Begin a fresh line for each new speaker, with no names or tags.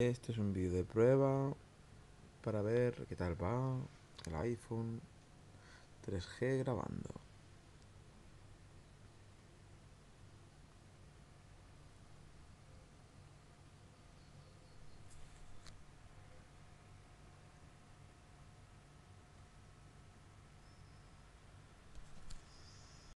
Este es un vídeo de prueba para ver qué tal va el iPhone 3G grabando.